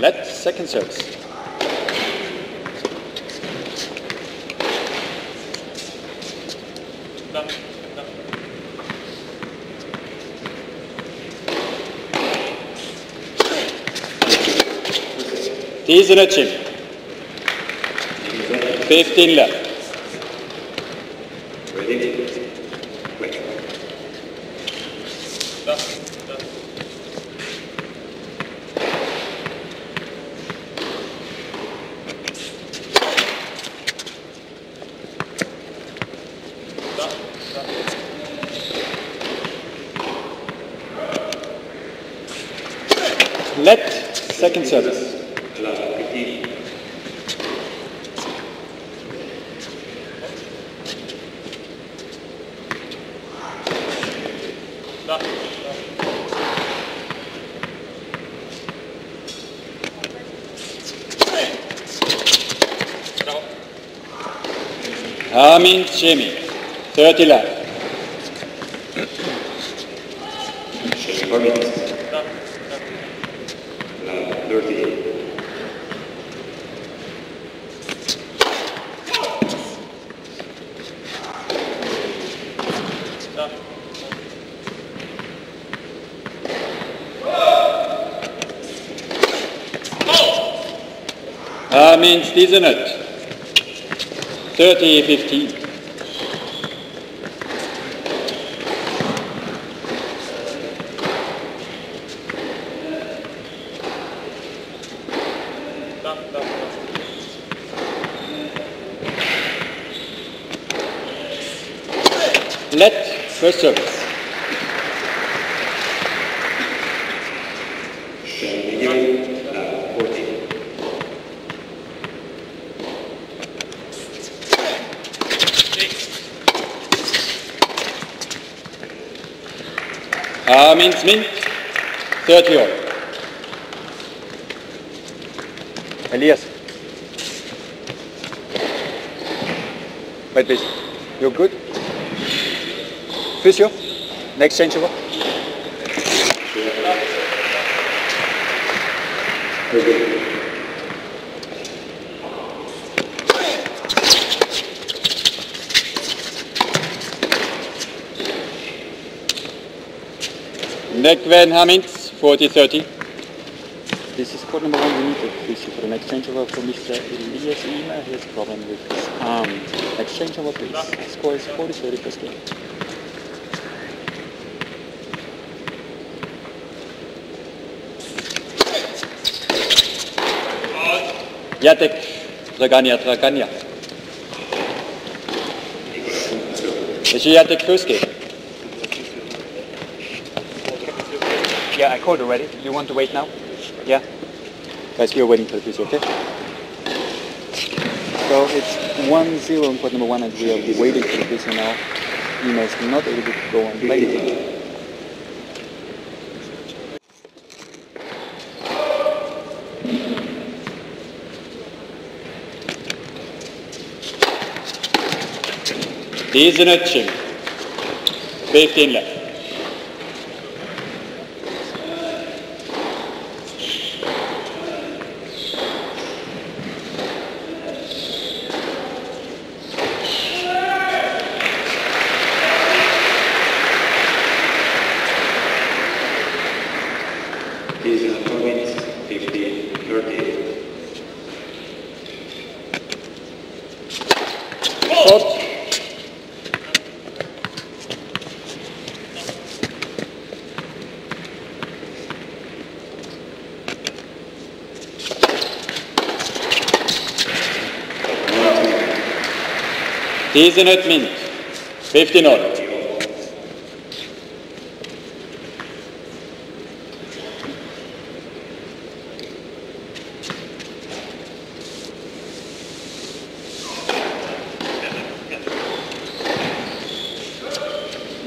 Let second service. Teaser chip. 15 left. Ready? Wait. Let second service. Allow 15. Jimmy. 30 left. Four minutes. Allow 38. Amin Stizenut. 30 15. Let first service. Shall begin. Allow 14. Amin Smith. 30 all. Elias. Wait, please. You're good? Physio? Next changeover? Very good. Nekven Hamins, 40 30. This is court number one. We need a physio for the next for Mr. Elias Ymer. He has a problem with his arm. Next please. Score is 40 30 first game. Jacek Draganja Draganja. Monsieur Jacek first game. Yeah, I called already. You want to wait now? Yeah. Guys, we are waiting for the physio, okay? So it's 1-0 in court number one and we are waiting for the physio now. Lima is not able to go on play. İyi hizmetçim. Bekleyinler. Tiisenet Mint. 15 all.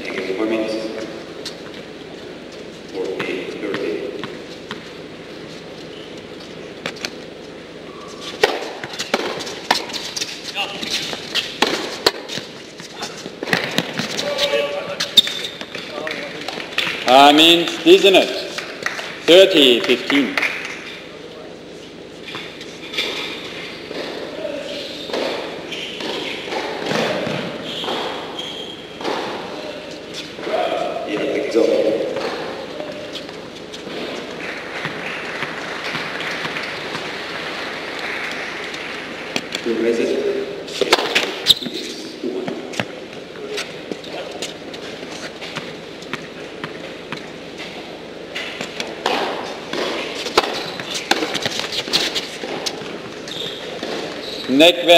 Negative 4 minutes. 40. 30. Amin Stizenet. 30 15. Zone. To raise it.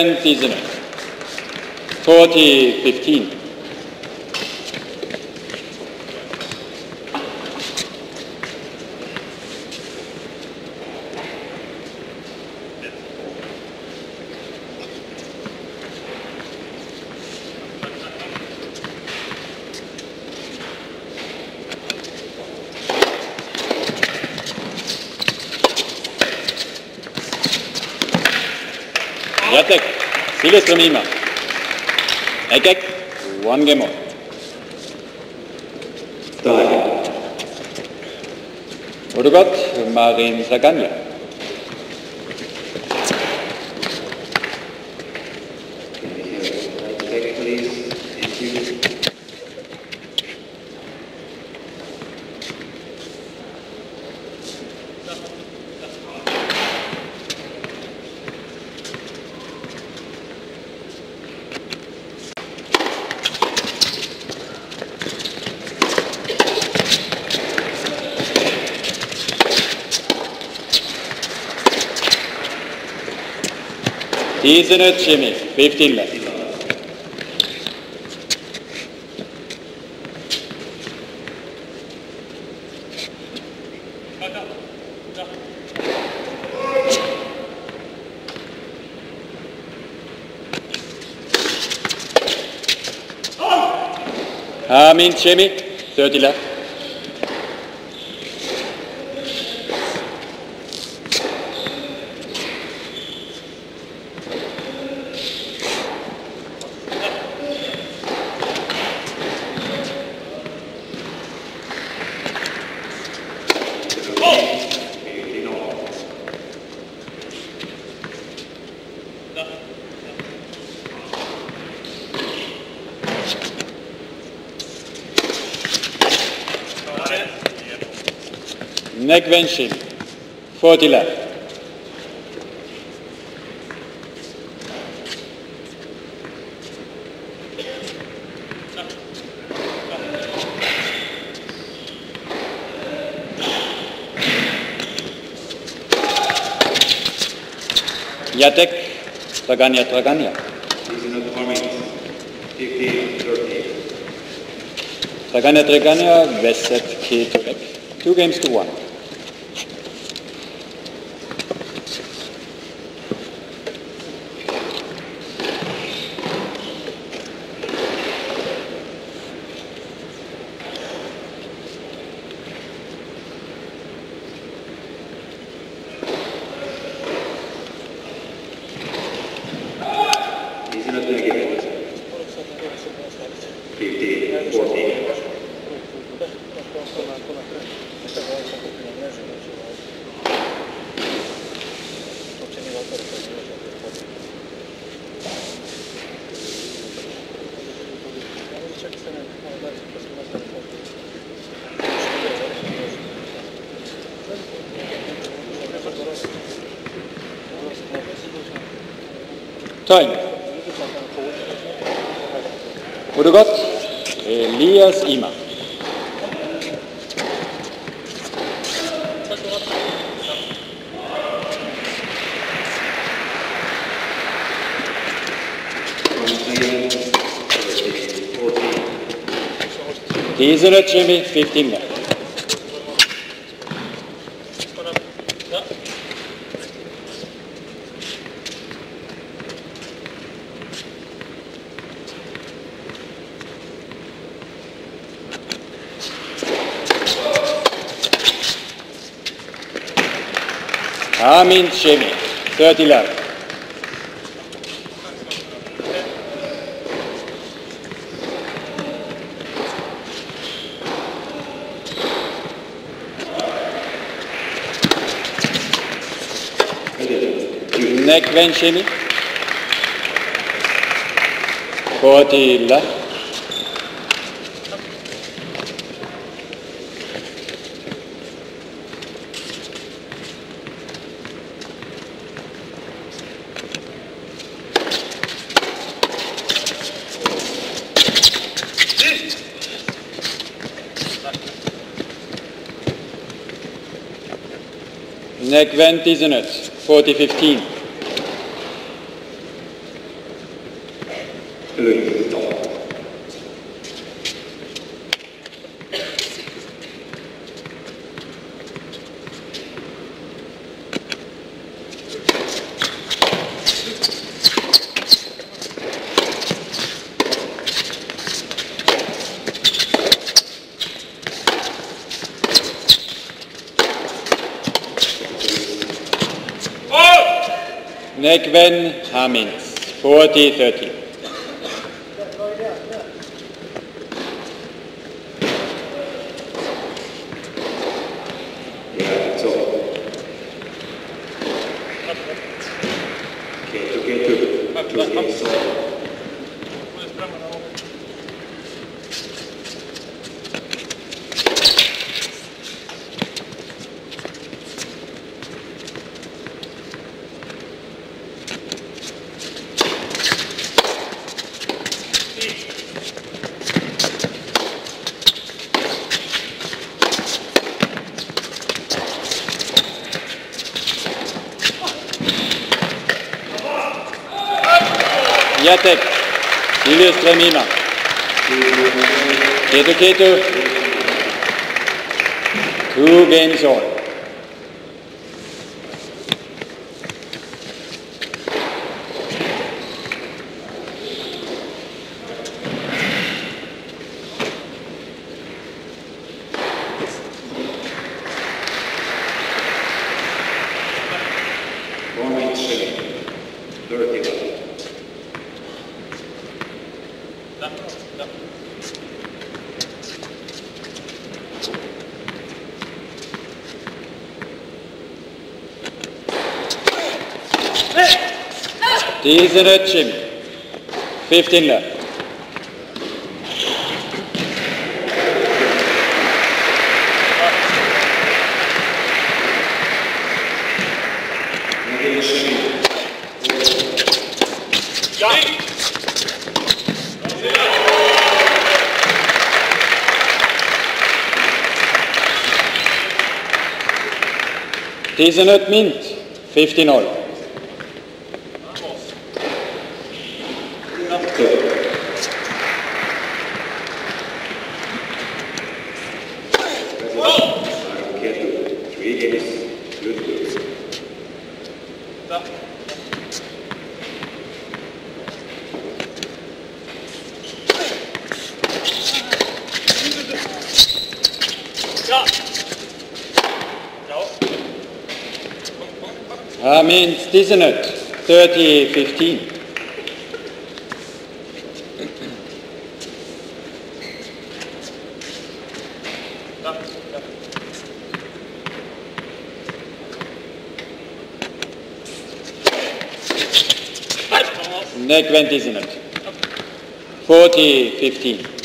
Neckven 19. 40, 15. Vieles Silvestro Mima. Egek, one game on. Danke. Oder Gott, Marin Saganja. Tisenut Jimmy, 15 left. Amin Jimmy, 30 left. Fifteen all. Jimmy, 40 left. Jacek, Draganja, Draganja. These are not forming. Draganja, Draganja, K to Two games to one. Time. Udugot, Elias Ymer. Again, thirteen, fourteen. Tisenut Jimmy, 15 left. Amin Jimmy, 30 left. Neckven Jimmy. 40 left. Nekven Tizenet, 40-15. Nekven Hamins, 40-30. Jatek, Julius Tremima. Keto Keto. Two games Tizenet Jim. 15 left. Tizenet Mint, 15 all. isn't it? 3015. Neck went, isn't it? 40, 15.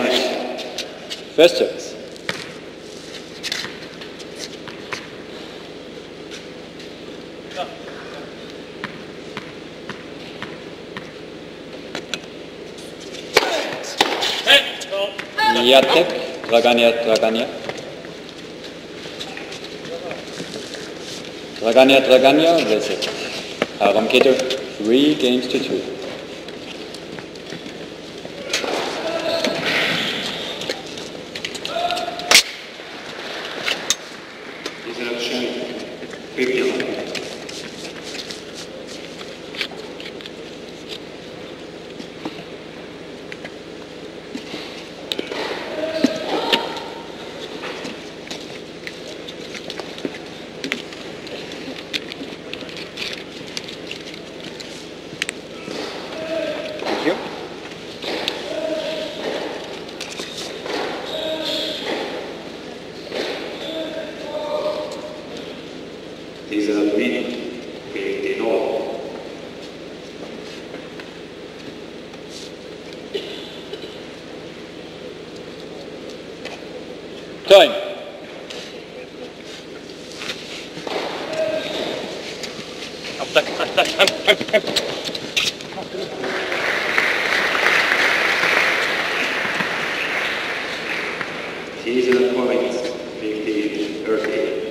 Next. Questions? Jatek, Dragania, Dragania. Dragania, Dragania, visit. Haram Keto, three games to two. Season points 50 30. Points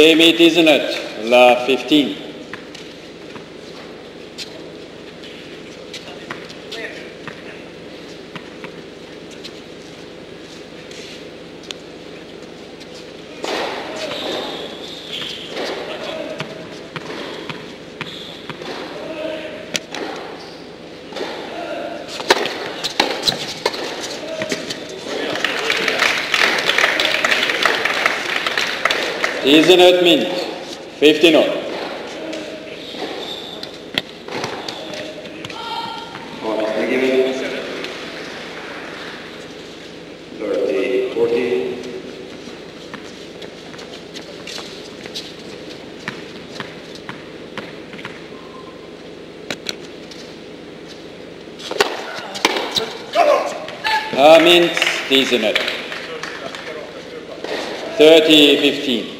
Chez mi 19, la 15. Dix-neuf minutes, 15 all. Points given. 30 40. Un minute, 19. 30, 15.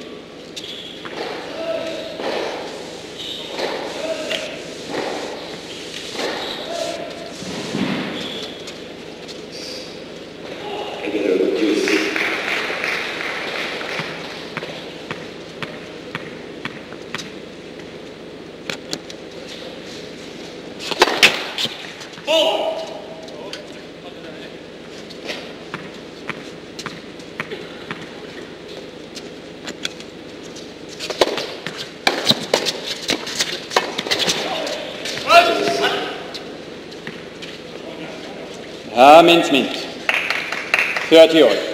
Un minute, minute. 30 all.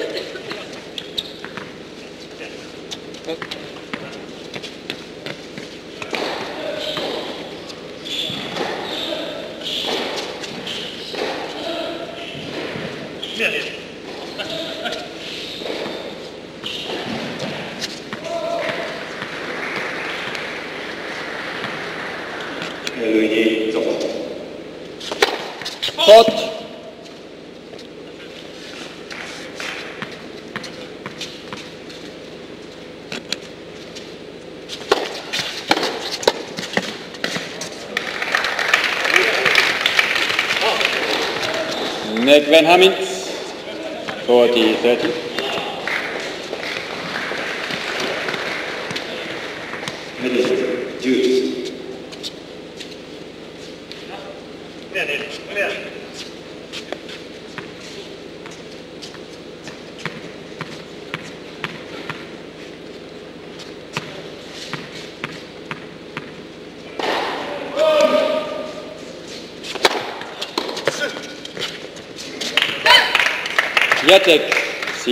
Nick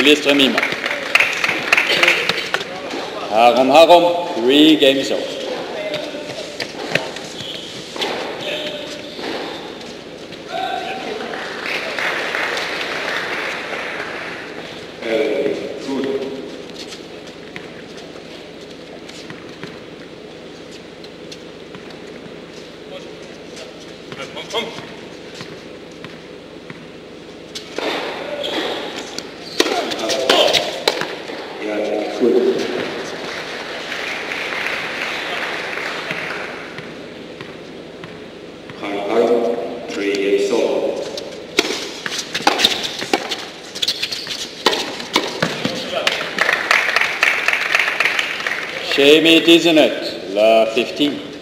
Silvestre Mima. Harom Harom, three games off. Good. Three games old. Chez mi 19, la 15.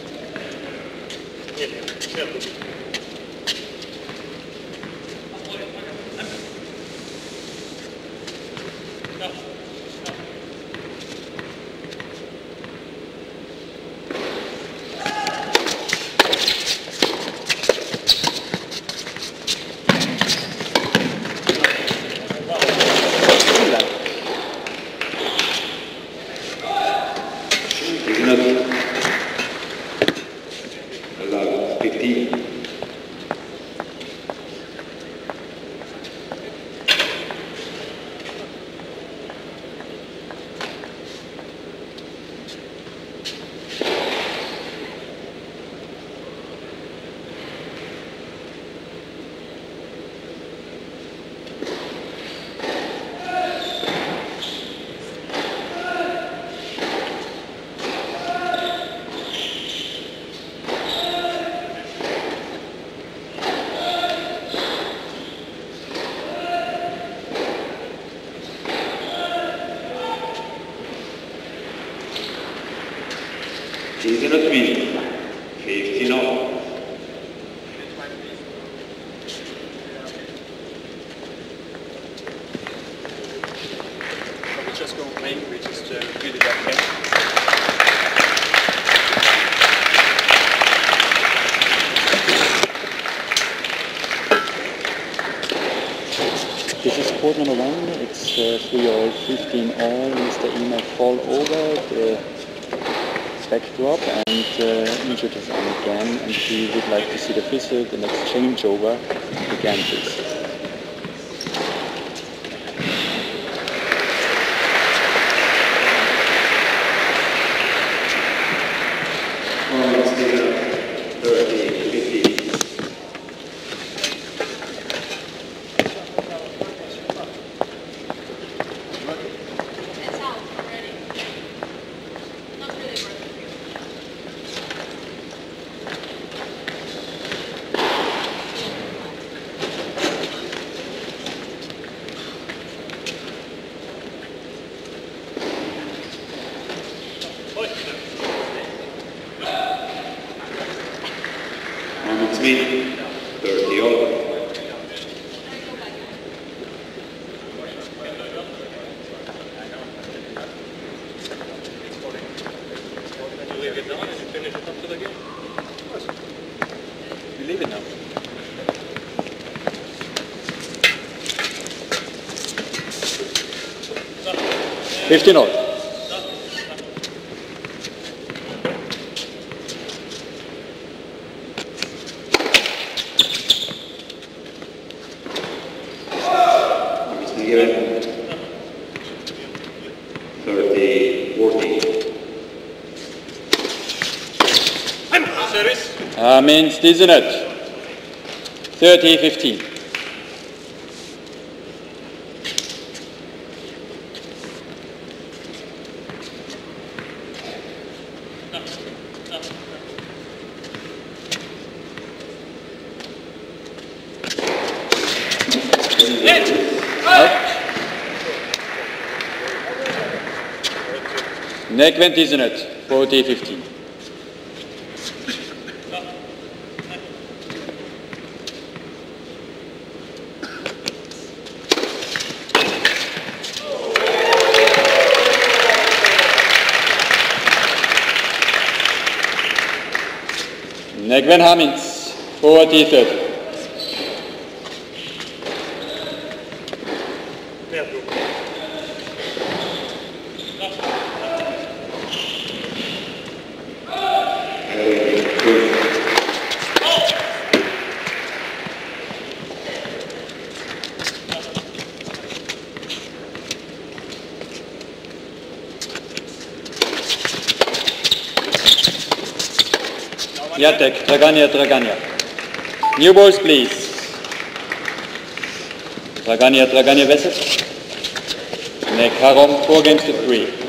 This is court number one. It's uh, 3 all, 15 all. Mr. Ymer fall over the backdrop and uh, injured his arm again. And he would like to see the physio, the next changeover again, please. 15 over. Service. Uh, means, isn't it? 30, 15. Neck went, isn't it? 40, 15. Negven Hamins, 40, Jacek, Draganja, Draganja. New balls, please. Draganja, Draganja, Vesset. Neck Harom, four games to three.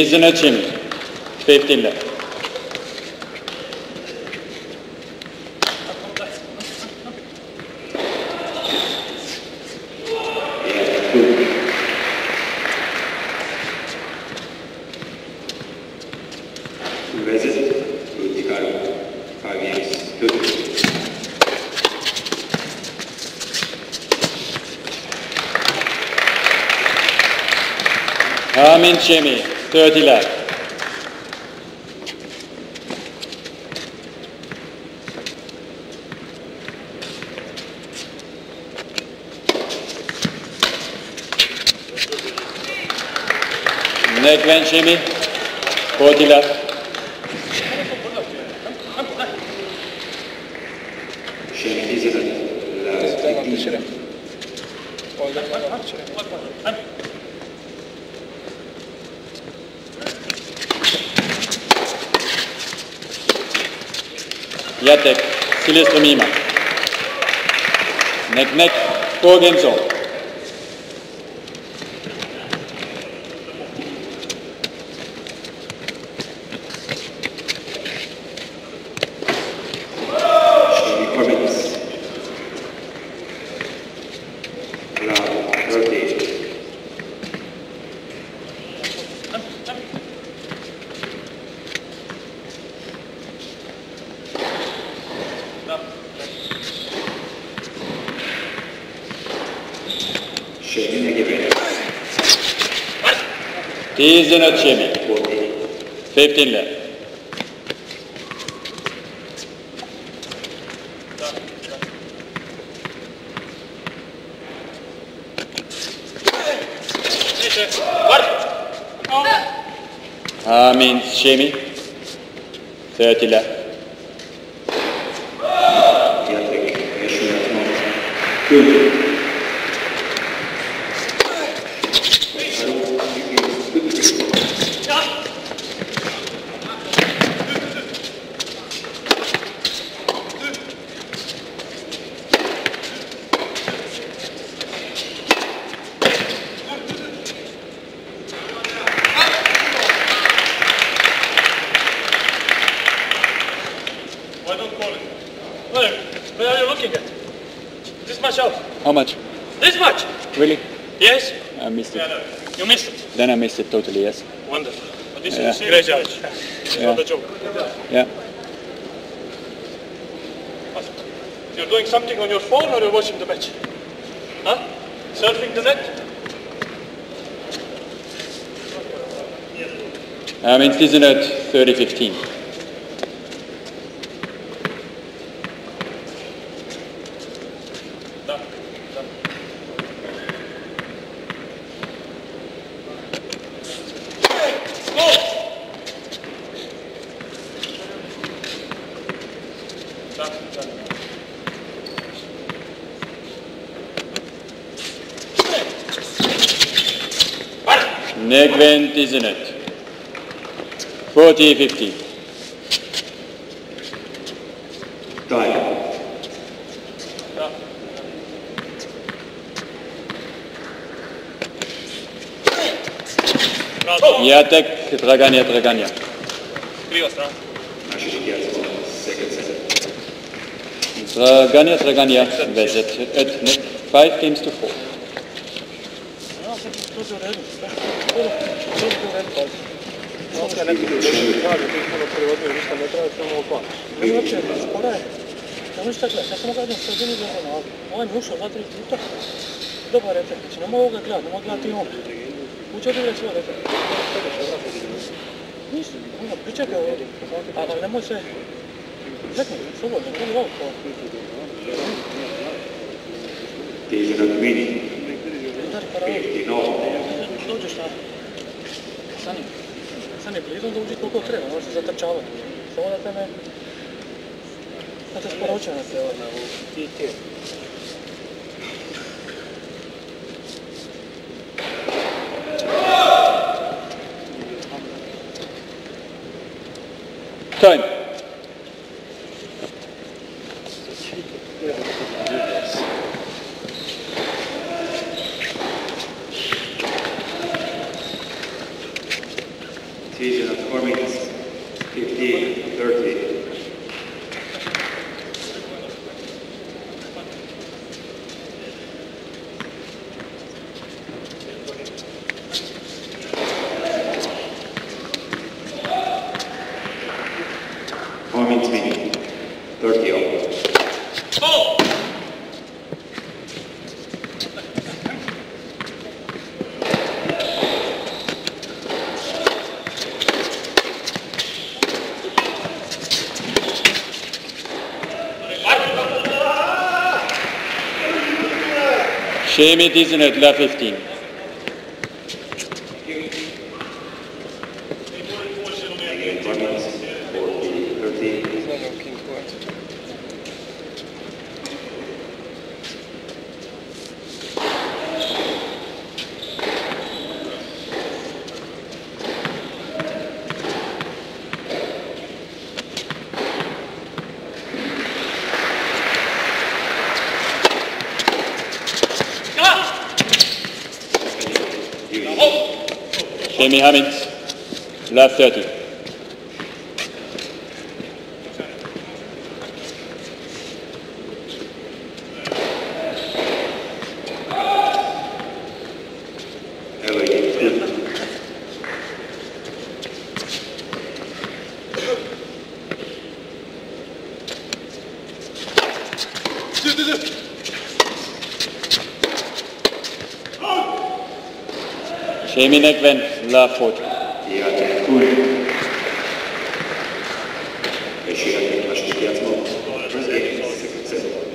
Fifty. He's in a Jimmy. 15 left. Yeah, good. Two races, two Hikaru. Five games, good. Armin Jimmy, 30 left. Neck went Jimmy, 40 left. Jacek, Siljestrom Ymer. Neck, neck, four games on. Shane Corbett. Round, thirty. Teaser not Jimmy. 14, 15 left. Uh, means Jimmy. 30 left. How much? This much. Really? Yes. I missed it. Yeah, no. You missed it. Then I missed it totally, yes. Wonderful. But this yeah. is great judge. It's yeah. not a joke. Yeah. You're doing something on your phone or you're watching the match? Huh? Surfing the net? mean it's internet 3015. Teaser not. 40 15. Time. Bravo. Jacek Draganja Draganja. Kriva strana. Naši Jacek, second set. Draganja Draganja vezet at net 5 games to 4. ništa ne bude dođe, kaže, ti puno ništa ne traži, samo ovo planiš. Ne uopće, skoro je. Ja samo gledam što je bilo dobro na Ovaj mi ušao dva, tri puta, dobar retak, znači nemoj ovoga gledati, nemoj gledati on. Uče ti reći pa retak. Ništa, ono, pričekaj ovo, ali nemoj se... Čekaj, slobodno, ne mogu ovo. Ti je na gmini. Dođeš na... Sani, Sani, blizu da uđi koliko treba, možeš se zatrčavati. Samo da te ne... Da te sporoče na te i ti. Shame it isn't at la 15. Again, 4 minutes. 40, 30. Jamie Hammonds, la 30. You. Jamie Negven, love 40. Jacek Kuhn. Ještě Jacek máš víc moc. First game, second set.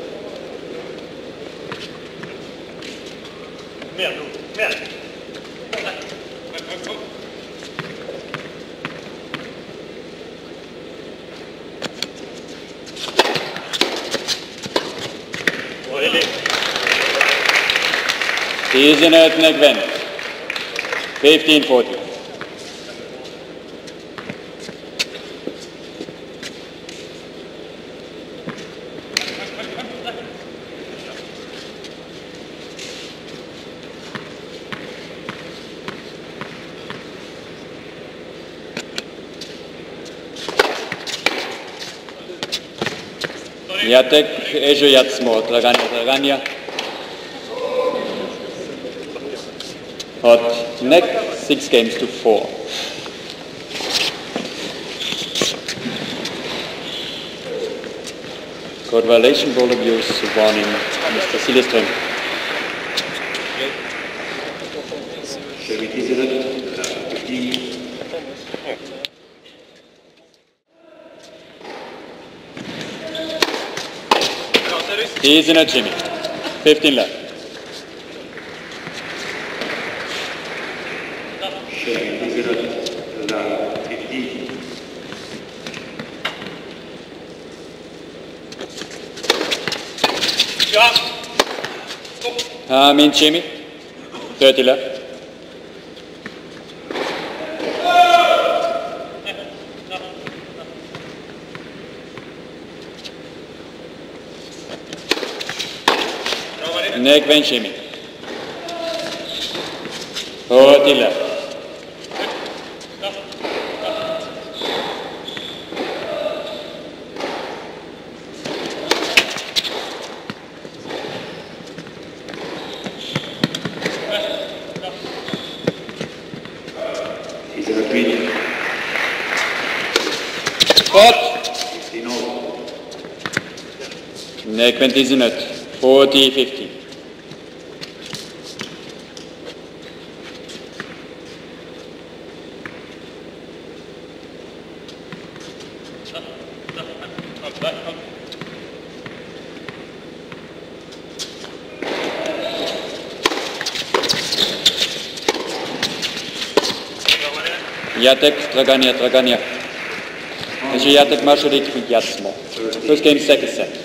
Tiisinöt Negven. 15-40. Jacek Ejo Jacmo, Draganja Draganja. Hot neck, six games to four. Code violation, ball abuse, warning, Mr. 19, Love 15. Jimmy. 15 left. Amin Jimmy. 30 left. Negven Jimmy. 40 left. He's in a green. Hot. 16 all. Negven Tiisinöt. 40-50. Jacek, Draganja, Draganja. Takže Jacek Mašurik, Jacmo. First game, second set.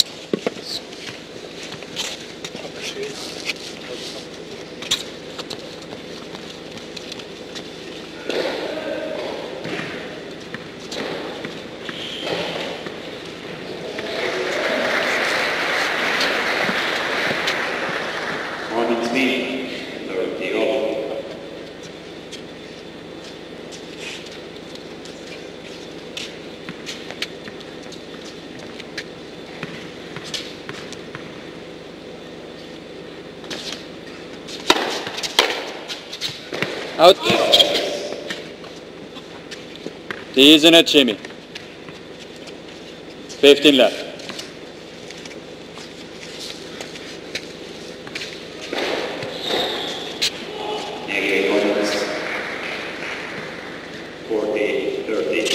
Marvin Smith, 30 all. Out. Tiisinöt Jimmy. 15 left. Negative points. 40, 30.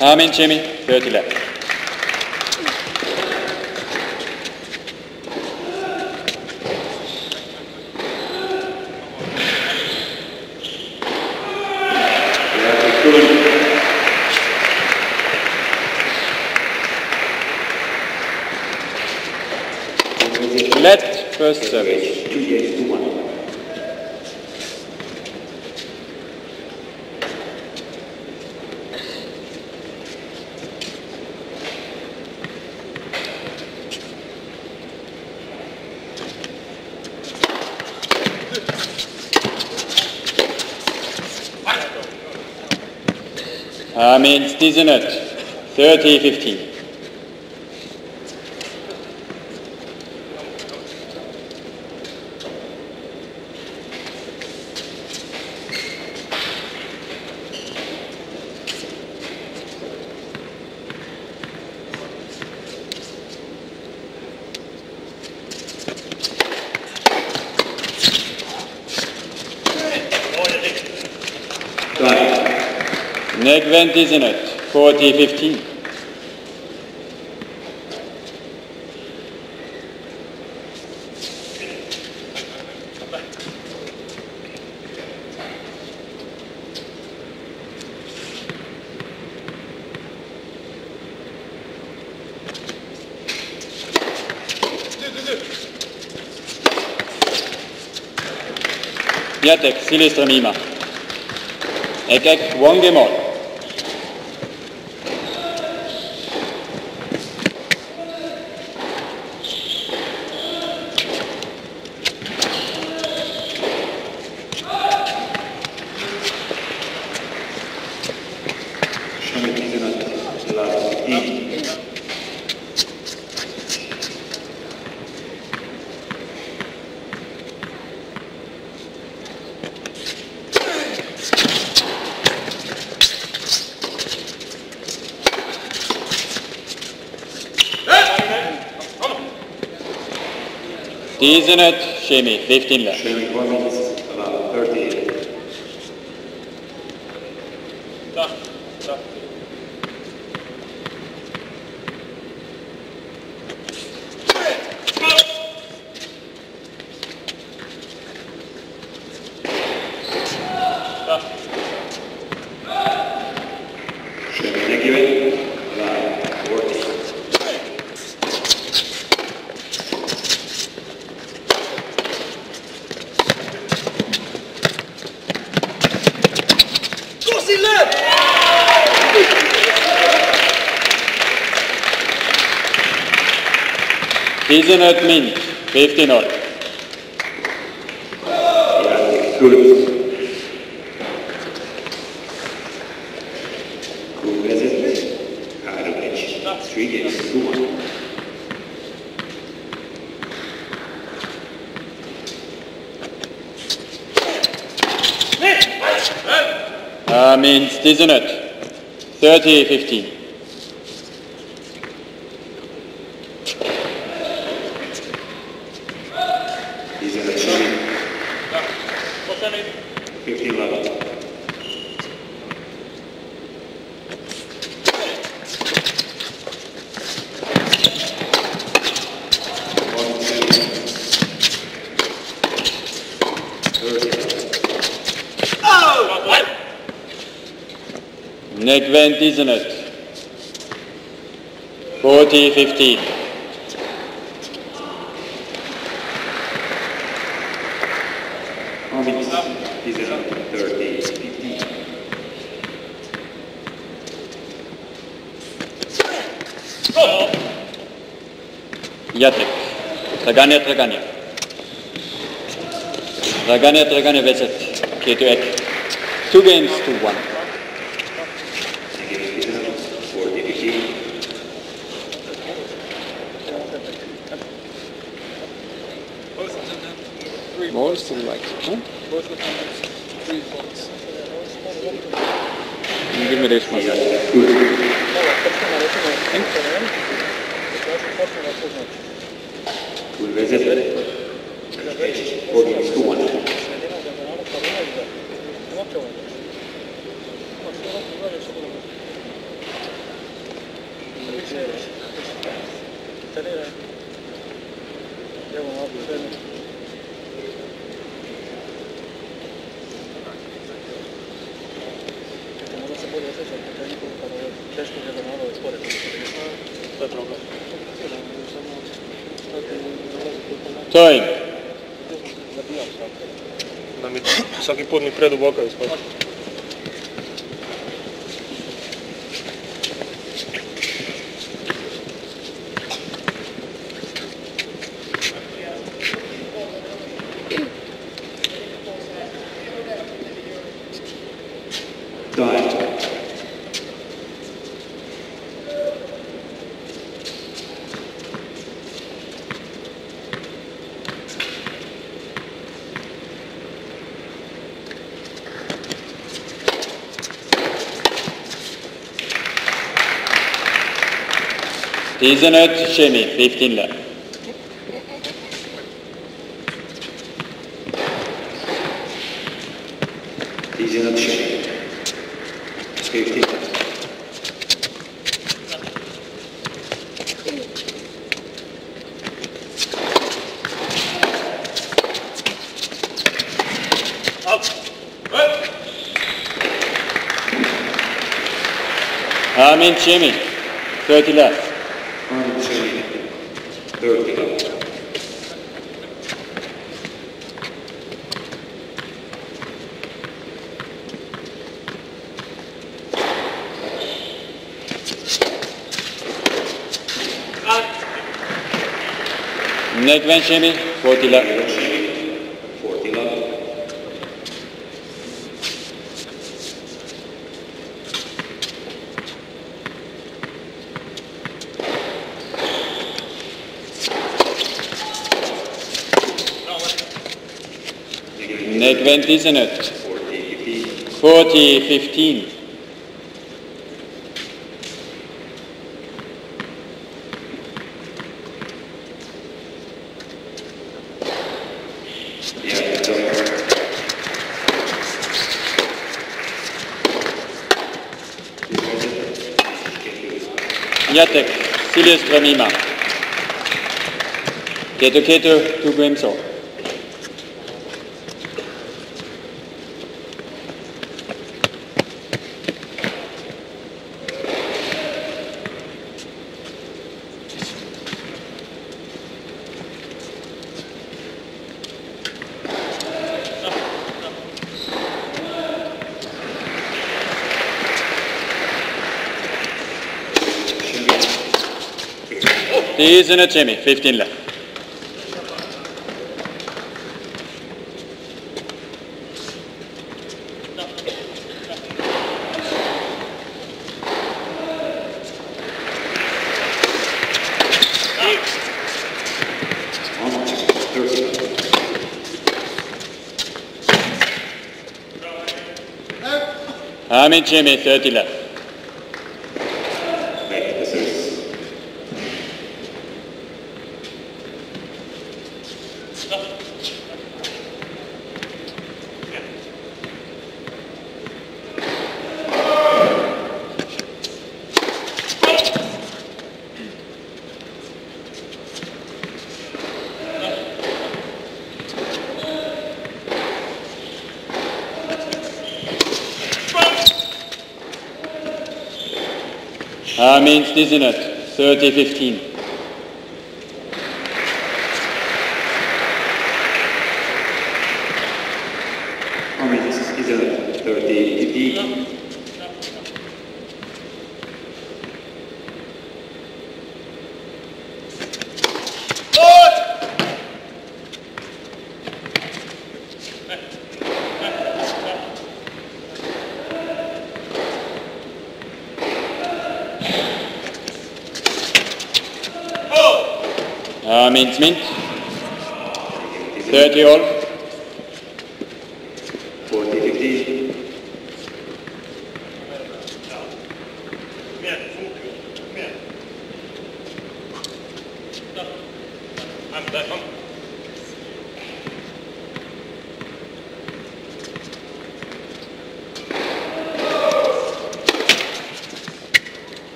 Amin Jimmy, 30 left. Isn't it? 30, 50. Vent, isn't it? 40 15. Jatek, Siljeström Ymer. Ekek, Wongemol. Isn't it? Shemi, 15 left. Schmidt 4 minutes, allowed 38. Da, da. Schmidt Negiven, allowed 40. Isn't it Mint, 15 all. Jatek Good. Klub vezet, Karović. Three games, two one. Uh, Mint, isn't it? 30 15. He's in the Schmidt, Pošteni. 15 level. One, two. Thirty. Negvent, isn't it? 40 15. Homix, he's in 30, 15. Jatek. Draganja, Draganja. Draganja, Draganja, vezet. Okay, to ek. Two games to one. Again, he's in 40, 15. Balls to the right. Huh? Give me this one. Good visit. Four games to one. To je problem. Time. Da mi svaki put mi Isn't it? Shemi, 15 left. He's in the Schmidt. 15. Armin Jimmy, 30 left. 40 Jimmy? 40 left. 40 left. Nee, ik ben 10 uit. 40, 15. 40, 15. Jatek, Silius Premima. Keto Keto, tu Grimso. Season Jimmy, 15 left. Armin Chini, 30 love. Armin Jimmy, 30 left. Armin Stizinot, 30 15. Armin is a 30, 50. Armin Smint, 30 all. 40, 50.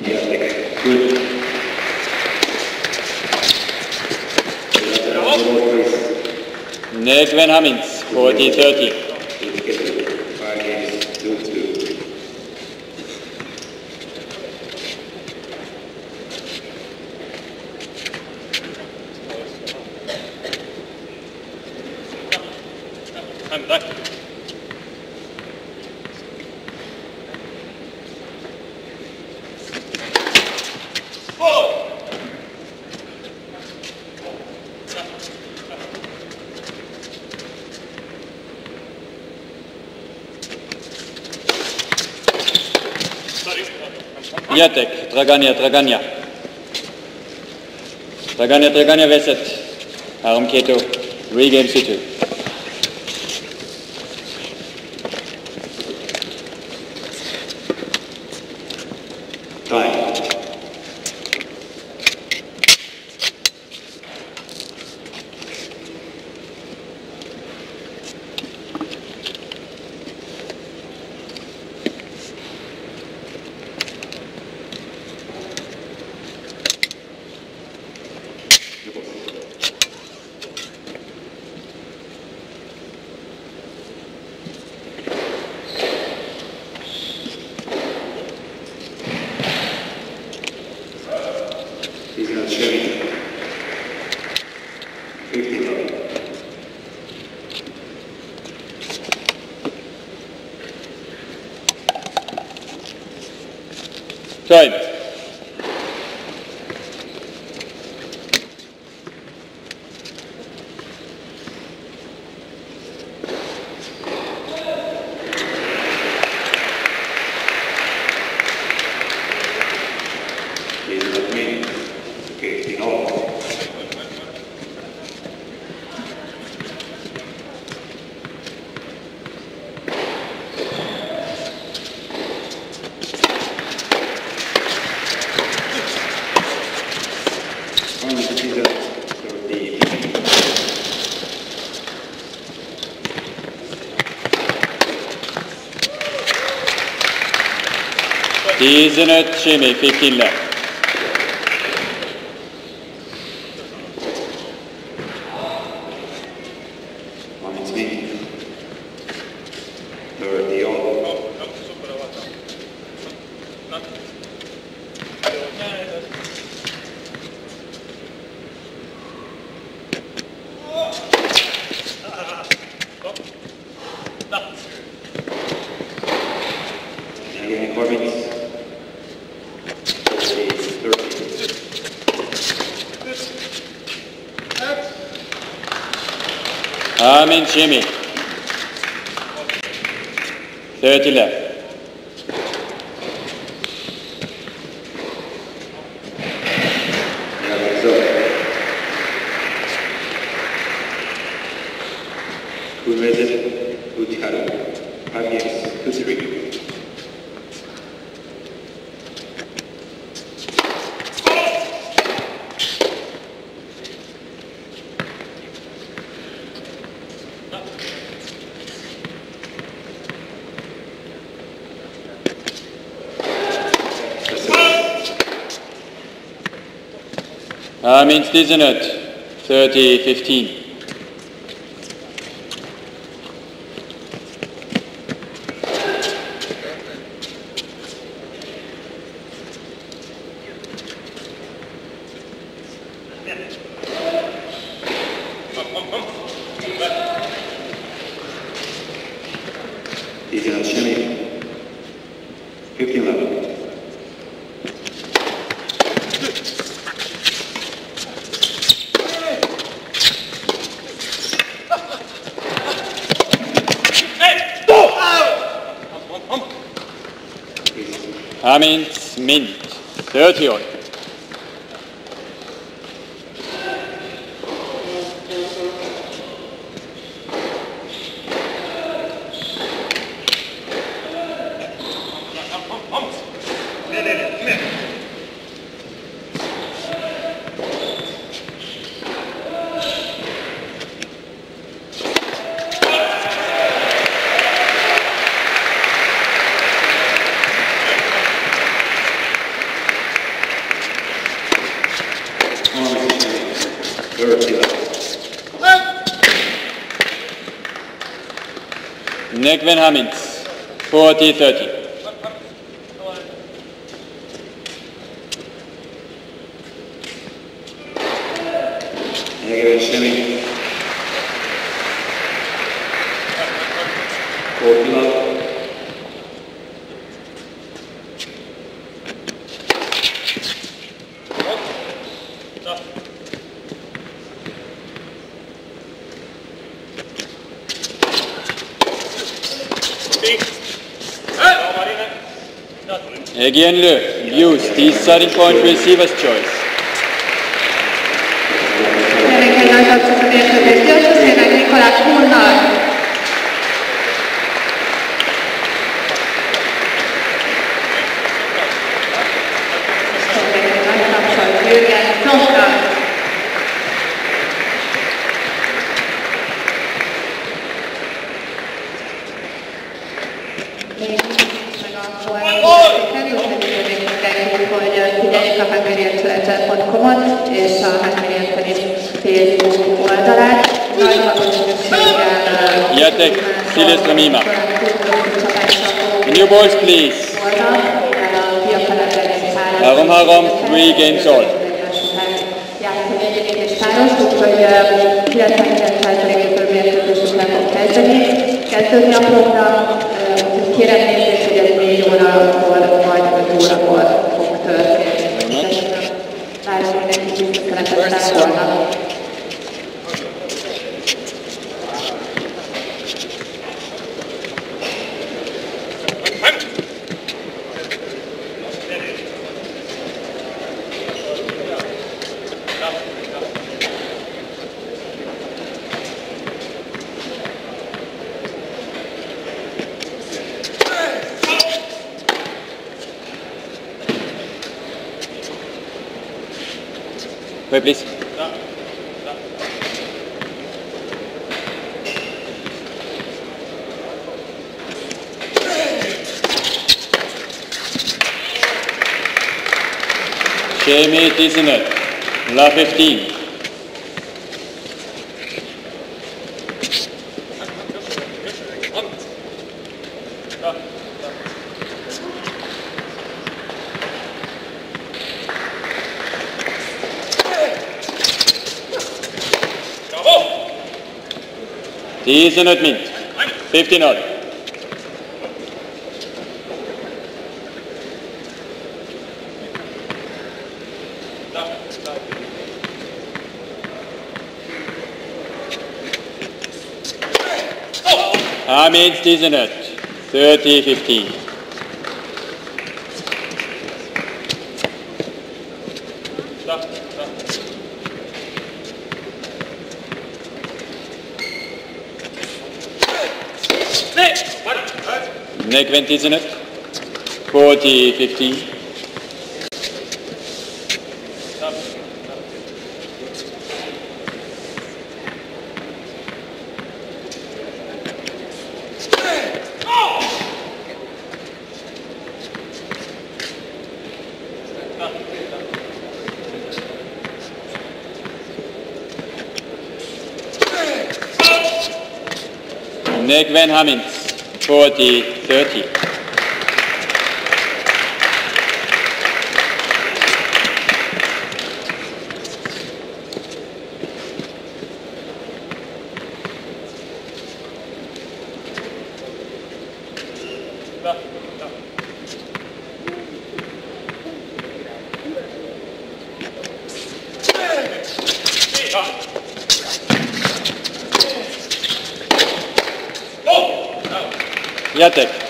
Yeah, like, good. Negven Hamins, 40 30. Five games, two, two. Jatek, Draganja, Draganja. Draganja, Draganja, Veset. Arum Keto, regame situ. Good. Hepinize net şey mi? Jimmy. 30 left. I Psalm, isn't it? 30, 15. Nick Van Hummins, 40-30. Again, Luke, Hughes, the starting point receiver's choice. Wait, please. Jamie Disney, La 15. Disney Mint, 15 odd. Hamid Disney, 30 15. Nick Van Disney, 40 15. Nick Van Hamins, 40 30.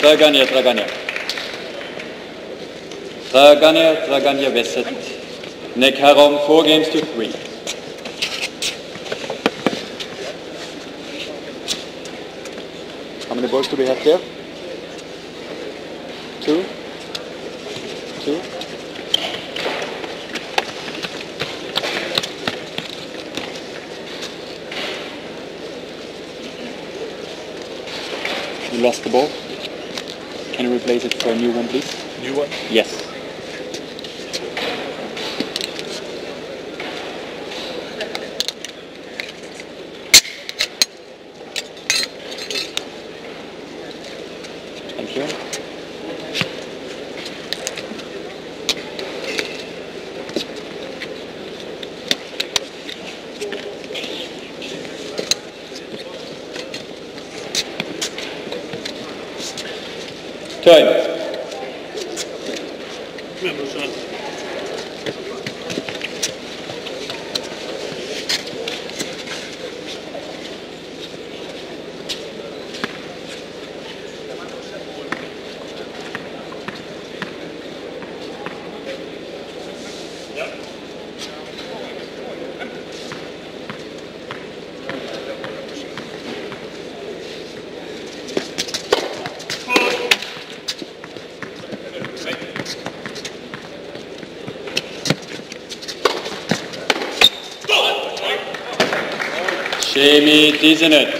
Draganja, Draganja Vesset. Nick Harom, four games to three. How many balls do we have there? Two? Two? You lost the ball. Can you replace it for a new one, please? New one. Yes. Thank you. Time. Jamie Dizenet,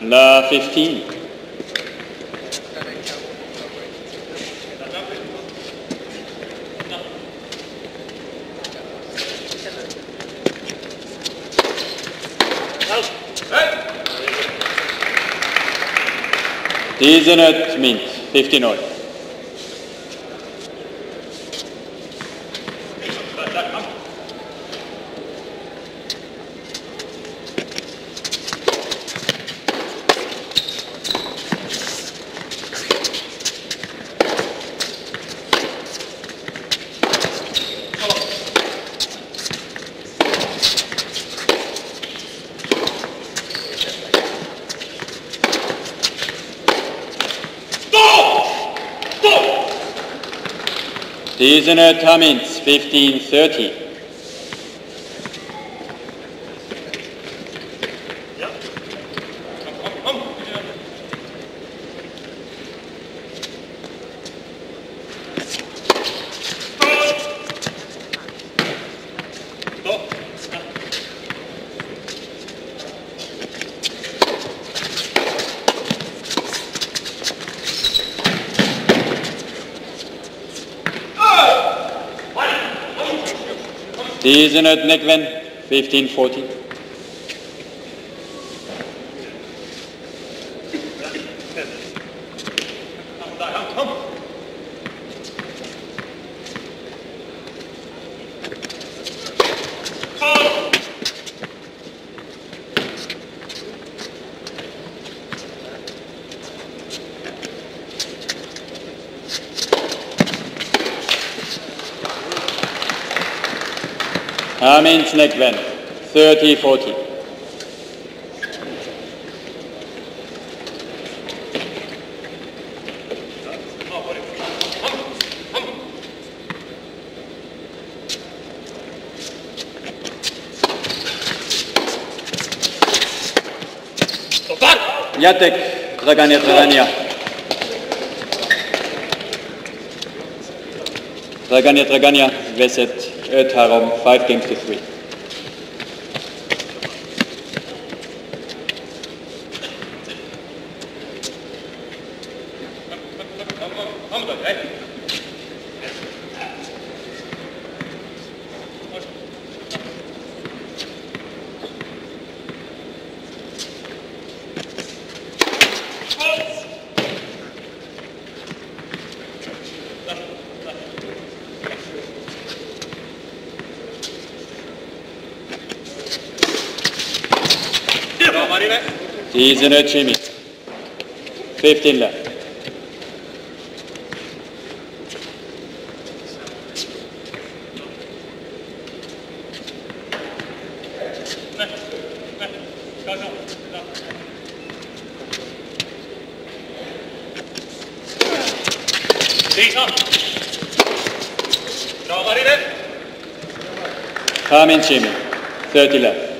La 15. Dizenet Mint, 15 all. 15 Tamins, 1530. Dizenöt Nekven, 1540. How I many snake vent? 30, 40. Jacek, traganie, traganie. Traganie, traganie, 10 third tie games to three. 3. Dizenöt Jimmy. 15 left. Come in Jimmy. 30 left.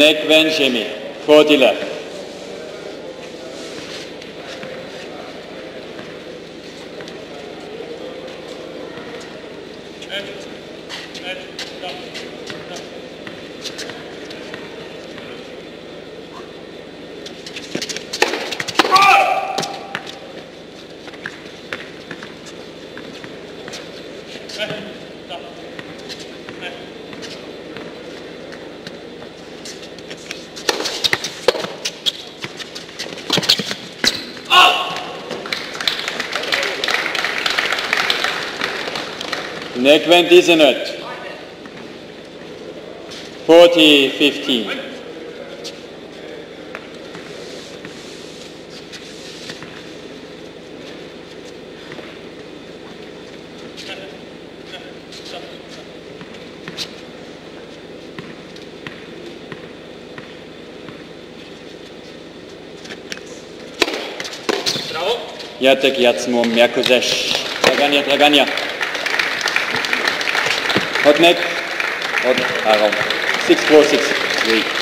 Nekven Jimmy. 40 left. Nekven Dizenöt. 40 15. Jacek Jacmo, Merkozesz, Draganja, Draganja. Hot neck, hot arm. 6 4